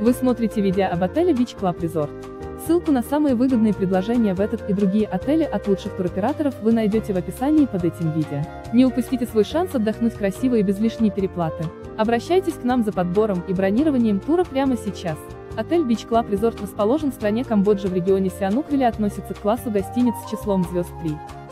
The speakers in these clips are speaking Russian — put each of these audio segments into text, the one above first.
Вы смотрите видео об отеле Beach Club Resort. Ссылку на самые выгодные предложения в этот и другие отели от лучших туроператоров вы найдете в описании под этим видео. Не упустите свой шанс отдохнуть красиво и без лишней переплаты. Обращайтесь к нам за подбором и бронированием тура прямо сейчас. Отель Beach Club Resort расположен в стране Камбоджа в регионе Сианук или относится к классу гостиниц с числом звезд 3.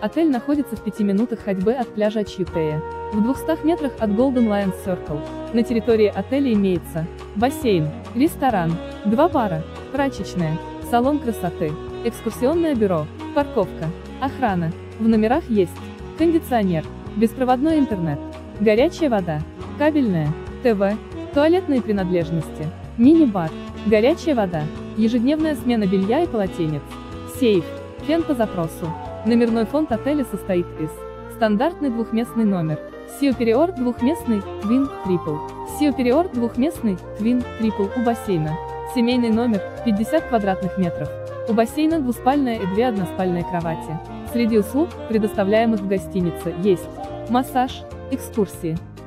Отель находится в 5 минутах ходьбы от пляжа Чьютея, в 200 метрах от Golden Lions Circle. На территории отеля имеется бассейн, ресторан, два бара, прачечная, салон красоты, экскурсионное бюро, парковка, охрана. В номерах есть кондиционер, беспроводной интернет, горячая вода, кабельная, ТВ, туалетные принадлежности, мини-бар, горячая вода, ежедневная смена белья и полотенец, сейф, фен по запросу. Номерной фонд отеля состоит из стандартный двухместный номер, Периор двухместный, Twin, Triple, Периор двухместный, Twin, Triple у бассейна, семейный номер, 50 квадратных метров, у бассейна двуспальная и две односпальные кровати. Среди услуг, предоставляемых в гостинице, есть массаж, экскурсии.